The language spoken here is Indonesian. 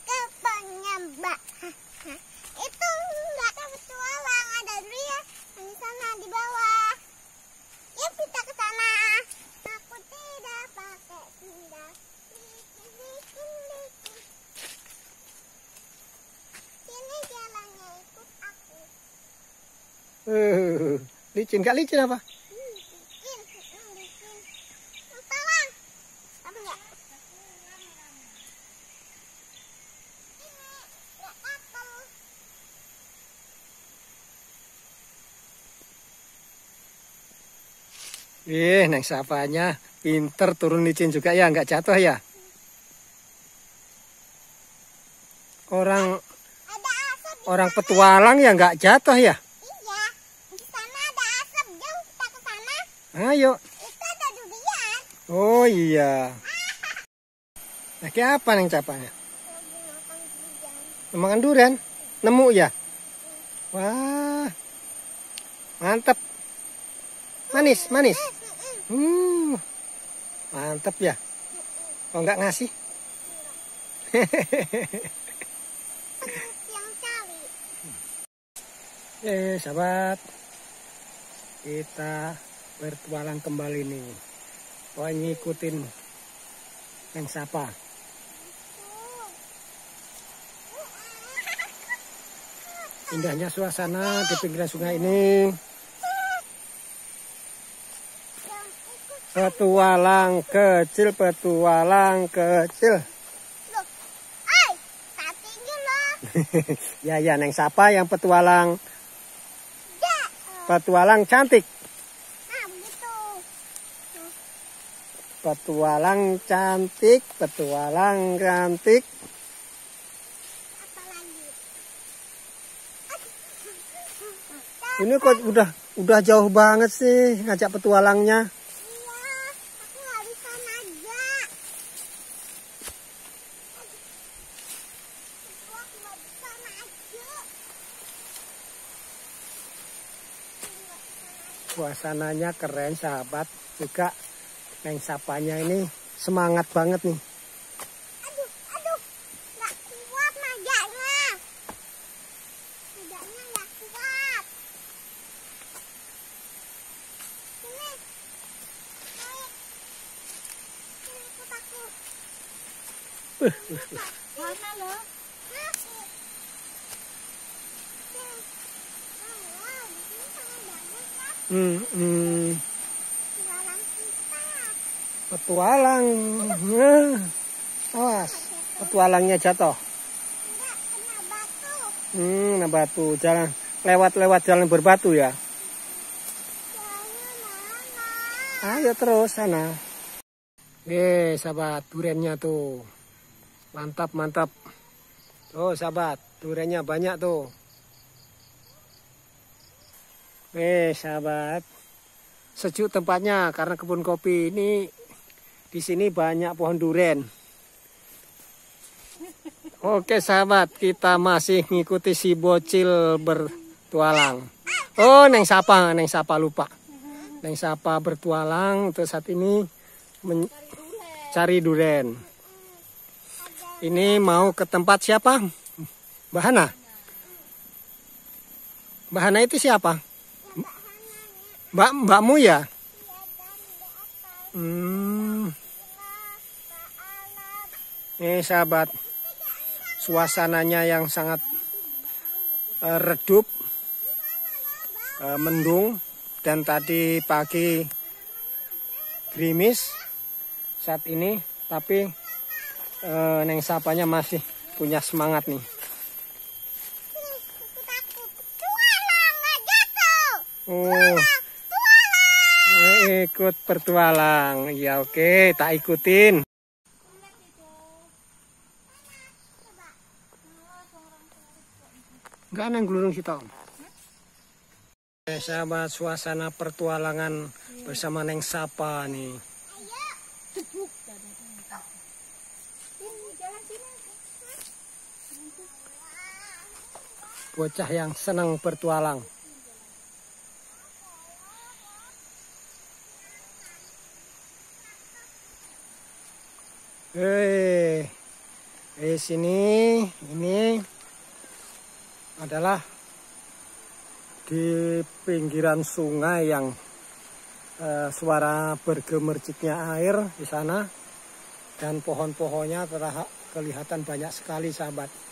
ke penyembah. Itu nggak ada petualang, ada dia di sana di bawah. Yuk kita ke sana. Aku tidak pakai sendal. Sini jalannya ikut aku. Eh, licin gak licin apa? Hmm, licin, hmm, licin. Petualang. Apa enggak? Ini nggak gatel. Ih, neng sapanya pinter turun licin juga ya, nggak jatuh ya. Orang asap orang petualang ya nggak jatuh ya. Iya, di sana ada asap. Jauh kita ke sana. Ayo. Itu ada durian. Oh iya. Nah, kayak apa neng capanya? Lagi makan durian. Makan durian? Nemu ya? Wah. Mantap. Manis, manis. Hmm. Mantap ya. Oh nggak ngasih? Cari. Eh, sahabat. Kita bertualang kembali nih. Oh, ngikutin yang sapa. Indahnya suasana di pinggiran sungai ini. Petualang kecil, petualang kecil. Loh. Ay, tak tinggi loh. ya, ya, Neng Sapa yang petualang, Ya. petualang cantik. Nah, begitu. Petualang cantik, petualang cantik. Apa lagi? Ini kok udah udah jauh banget sih ngajak petualangnya. Suasananya keren sahabat. Juga Neng Sapanya ini semangat banget nih. Aduh, aduh, nggak kuat najaknya. Najaknya nggak kuat. Sini, naik. Sini ikut aku. Mana lo? Sini. Oh, wow, di sini sangat banyak ya. Hmm, hmm, petualang. Awas, petualangnya jatuh. Hmm, nah batu jalan lewat-lewat jalan berbatu ya. Ayo terus sana. Eh, sahabat, duriannya tuh. Mantap, mantap. Oh, sahabat, duriannya banyak tuh. Eh, sahabat. Sejuk tempatnya karena kebun kopi ini di sini banyak pohon durian. Oke, sahabat, kita masih ngikuti si bocil bertualang. Oh, Neng Sapa, Neng Sapa lupa. Neng Sapa bertualang untuk saat ini mencari duren. Ini mau ke tempat siapa? Mbak Hana? Mbak Hana itu siapa? Mbak Mbakmu ya? Hmm. Ini sahabat, suasananya yang sangat eh, redup, eh, mendung, dan tadi pagi gerimis saat ini, tapi eh, Neng Sapanya masih punya semangat nih. Oh, eh, ikut bertualang. Ya oke, tak ikutin. Enggak neng gelurung situ. Eh, sahabat suasana pertualangan bersama Neng Sapa nih. Bocah yang senang bertualang. Eh, Di sini ini adalah di pinggiran sungai yang eh, suara bergemerciknya air di sana dan pohon-pohonnya kelihatan banyak sekali sahabat.